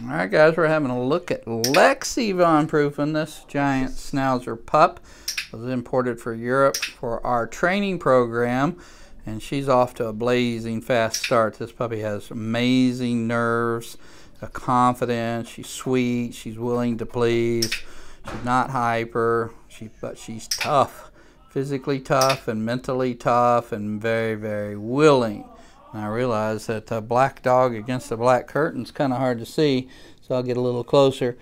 All right, guys, we're having a look at Lexi Von Proofen. This giant Schnauzer pup was imported for Europe for our training program, and she's off to a blazing fast start. This puppy has amazing nerves, a confidence. She's sweet. She's willing to please. She's not hyper, she, but she's tough, physically tough and mentally tough, and very, very willing. And I realize that a black dog against a black curtain is kind of hard to see, so I'll get a little closer.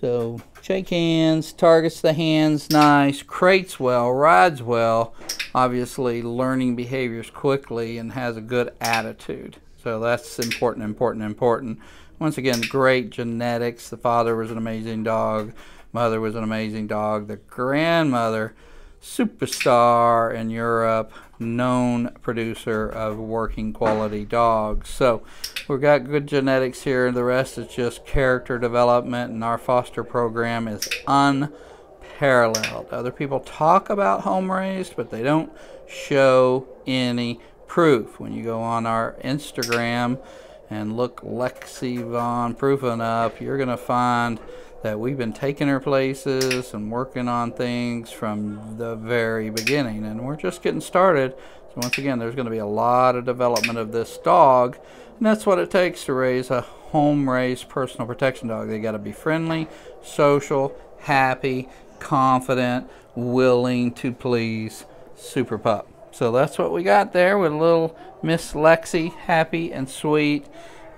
So shake hands, targets the hands nice, crates well, rides well, obviously learning behaviors quickly and has a good attitude. So that's important, important, important. Once again, great genetics. The father was an amazing dog. Mother was an amazing dog. The grandmother superstar in Europe, known producer of working quality dogs. So we've got good genetics here. And the rest is just character development, and our foster program is unparalleled. Other people talk about home raised, but they don't show any proof. When you go on our Instagram and look Lexi Von Proofen up, you're going to find that we've been taking her places and working on things from the very beginning. And we're just getting started. So once again, there's going to be a lot of development of this dog. And that's what it takes to raise a home-raised personal protection dog. They got to be friendly, social, happy, confident, willing to please, super pup. So that's what we got there with little Miss Lexi, happy and sweet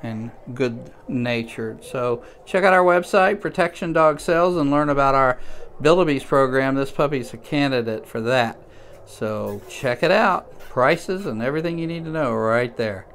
and good natured. So check out our website, Protection Dog Sales, and learn about our Build-A-Beast program. This puppy's a candidate for that. So check it out. Prices and everything you need to know right there.